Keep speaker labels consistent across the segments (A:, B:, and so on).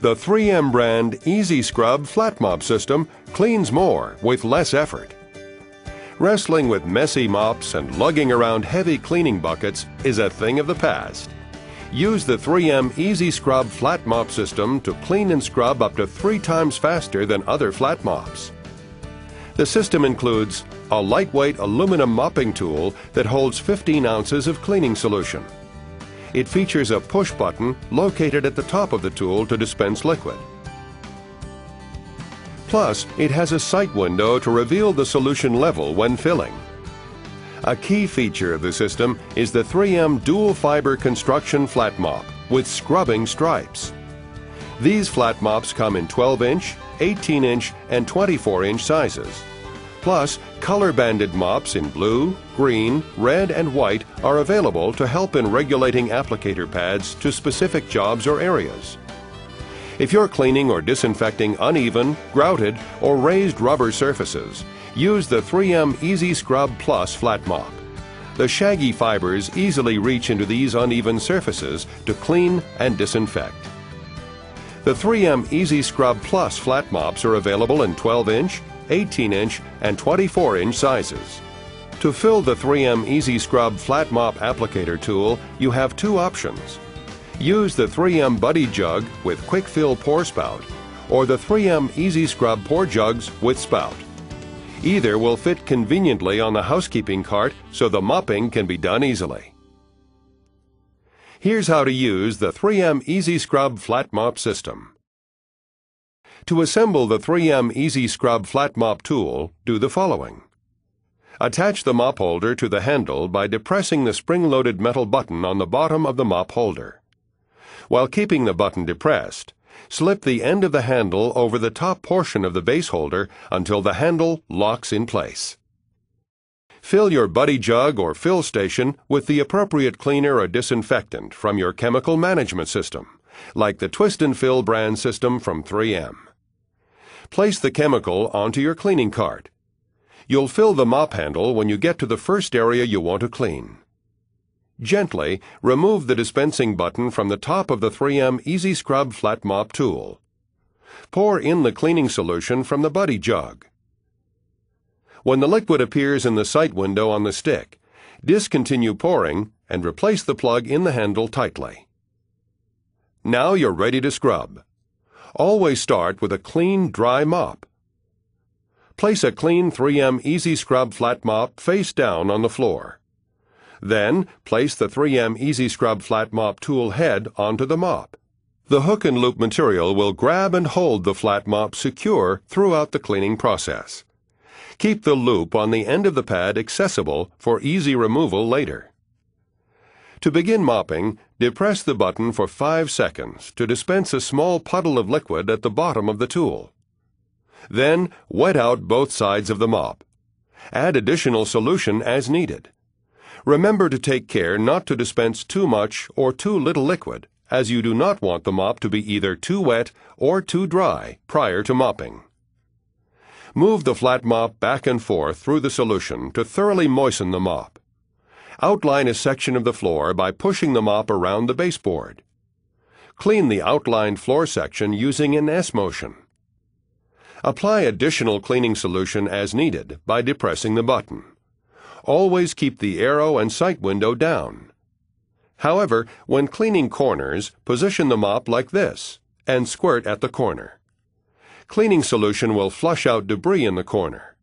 A: The 3M brand Easy Scrub Flat Mop System cleans more with less effort. Wrestling with messy mops and lugging around heavy cleaning buckets is a thing of the past. Use the 3M Easy Scrub Flat Mop System to clean and scrub up to three times faster than other flat mops. The system includes a lightweight aluminum mopping tool that holds 15 ounces of cleaning solution. It features a push button located at the top of the tool to dispense liquid. Plus, it has a sight window to reveal the solution level when filling. A key feature of the system is the 3M dual fiber construction flat mop with scrubbing stripes. These flat mops come in 12 inch, 18 inch, and 24 inch sizes. Plus, color banded mops in blue, green, red, and white are available to help in regulating applicator pads to specific jobs or areas. If you're cleaning or disinfecting uneven, grouted, or raised rubber surfaces, use the 3M Easy Scrub Plus flat mop. The shaggy fibers easily reach into these uneven surfaces to clean and disinfect. The 3M Easy Scrub Plus flat mops are available in 12 inch, 18 inch, and 24 inch sizes. To fill the 3M Easy Scrub Flat Mop Applicator tool, you have two options. Use the 3M Buddy Jug with Quick Fill Pour Spout or the 3M Easy Scrub Pour Jugs with Spout. Either will fit conveniently on the housekeeping cart so the mopping can be done easily. Here's how to use the 3M Easy Scrub Flat Mop System. To assemble the 3M Easy Scrub Flat Mop tool, do the following. Attach the mop holder to the handle by depressing the spring-loaded metal button on the bottom of the mop holder. While keeping the button depressed, slip the end of the handle over the top portion of the base holder until the handle locks in place. Fill your buddy jug or fill station with the appropriate cleaner or disinfectant from your chemical management system, like the Twist and Fill brand system from 3M. Place the chemical onto your cleaning cart. You'll fill the mop handle when you get to the first area you want to clean. Gently remove the dispensing button from the top of the 3M Easy Scrub Flat Mop tool. Pour in the cleaning solution from the buddy jug. When the liquid appears in the sight window on the stick, discontinue pouring and replace the plug in the handle tightly. Now you're ready to scrub. Always start with a clean, dry mop. Place a clean 3M Easy Scrub flat mop face down on the floor. Then, place the 3M Easy Scrub flat mop tool head onto the mop. The hook and loop material will grab and hold the flat mop secure throughout the cleaning process. Keep the loop on the end of the pad accessible for easy removal later. To begin mopping, depress the button for 5 seconds to dispense a small puddle of liquid at the bottom of the tool. Then, wet out both sides of the mop. Add additional solution as needed. Remember to take care not to dispense too much or too little liquid, as you do not want the mop to be either too wet or too dry prior to mopping. Move the flat mop back and forth through the solution to thoroughly moisten the mop. Outline a section of the floor by pushing the mop around the baseboard. Clean the outlined floor section using an S motion. Apply additional cleaning solution as needed by depressing the button. Always keep the arrow and sight window down. However, when cleaning corners, position the mop like this and squirt at the corner. Cleaning solution will flush out debris in the corner.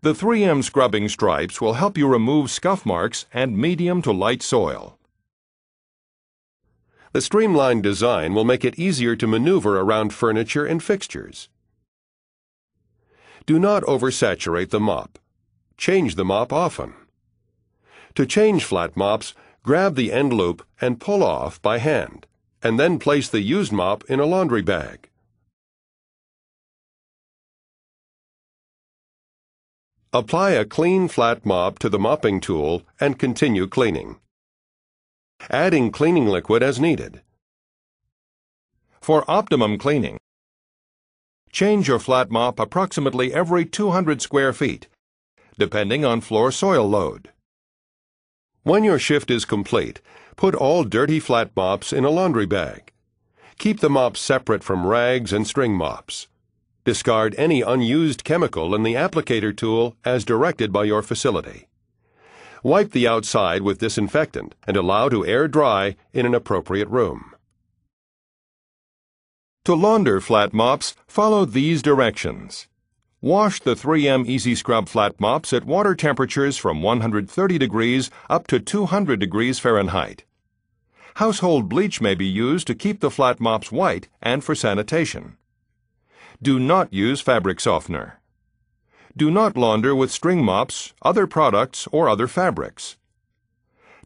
A: The 3M scrubbing stripes will help you remove scuff marks and medium to light soil. The streamlined design will make it easier to maneuver around furniture and fixtures. Do not oversaturate the mop. Change the mop often. To change flat mops, grab the end loop and pull off by hand, and then place the used mop in a laundry bag. Apply a clean flat mop to the mopping tool and continue cleaning. Adding cleaning liquid as needed. For optimum cleaning, change your flat mop approximately every 200 square feet, depending on floor soil load. When your shift is complete, put all dirty flat mops in a laundry bag. Keep the mops separate from rags and string mops. Discard any unused chemical in the applicator tool as directed by your facility. Wipe the outside with disinfectant and allow to air dry in an appropriate room. To launder flat mops, follow these directions. Wash the 3M Easy Scrub flat mops at water temperatures from 130 degrees up to 200 degrees Fahrenheit. Household bleach may be used to keep the flat mops white and for sanitation. Do not use fabric softener. Do not launder with string mops, other products, or other fabrics.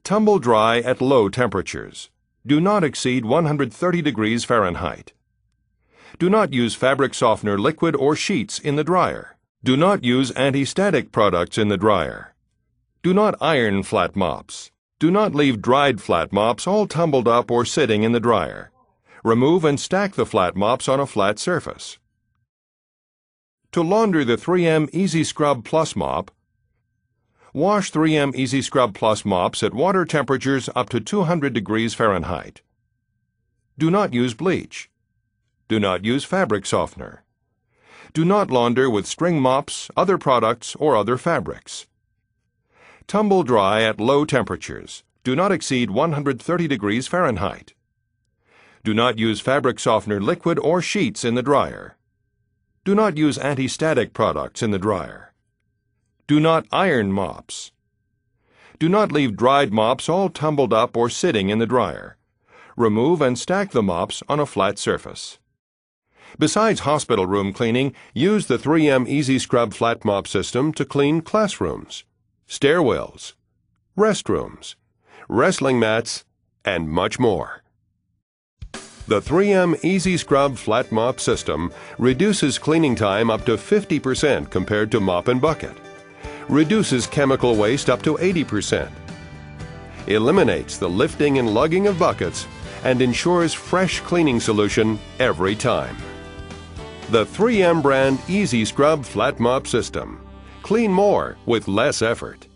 A: Tumble dry at low temperatures. Do not exceed 130 degrees Fahrenheit. Do not use fabric softener liquid or sheets in the dryer. Do not use anti-static products in the dryer. Do not iron flat mops. Do not leave dried flat mops all tumbled up or sitting in the dryer. Remove and stack the flat mops on a flat surface. To launder the 3M Easy Scrub Plus mop, wash 3M Easy Scrub Plus mops at water temperatures up to 200 degrees Fahrenheit. Do not use bleach. Do not use fabric softener. Do not launder with string mops, other products, or other fabrics. Tumble dry at low temperatures. Do not exceed 130 degrees Fahrenheit. Do not use fabric softener liquid or sheets in the dryer. Do not use anti-static products in the dryer. Do not iron mops. Do not leave dried mops all tumbled up or sitting in the dryer. Remove and stack the mops on a flat surface. Besides hospital room cleaning, use the 3M Easy Scrub Flat Mop system to clean classrooms, stairwells, restrooms, wrestling mats, and much more. The 3M Easy Scrub Flat Mop system reduces cleaning time up to 50% compared to mop and bucket, reduces chemical waste up to 80%, eliminates the lifting and lugging of buckets, and ensures fresh cleaning solution every time. The 3M brand Easy Scrub Flat Mop System. Clean more with less effort.